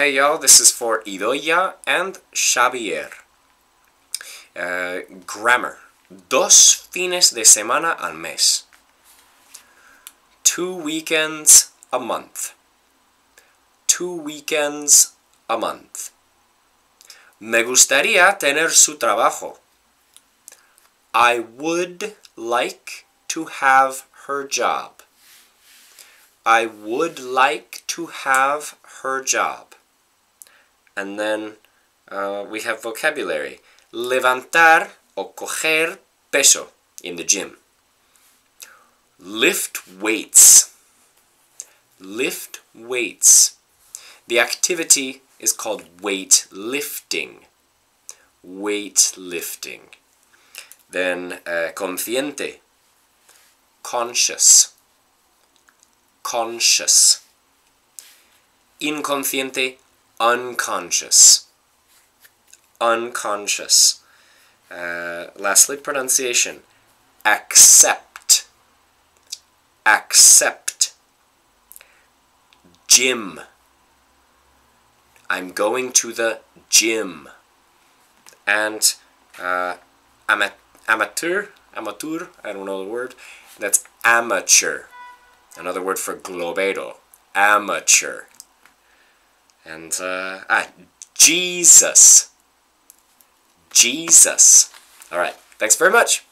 hey y'all, this is for Idoya and Xavier. Uh, grammar. Dos fines de semana al mes. Two weekends a month. Two weekends a month. Me gustaría tener su trabajo. I would like to have her job. I would like to have her job. And then uh, we have vocabulary. Levantar o coger peso in the gym. Lift weights. Lift weights. The activity is called weight lifting. Weight lifting. Then uh, consciente. Conscious. Conscious. Inconsciente. Unconscious. Unconscious. Uh, lastly, pronunciation. Accept. Accept. Gym. I'm going to the gym. And uh, ama amateur, amateur, I don't know the word. That's amateur. Another word for globero. Amateur. And, uh, ah, Jesus. Jesus. Alright, thanks very much.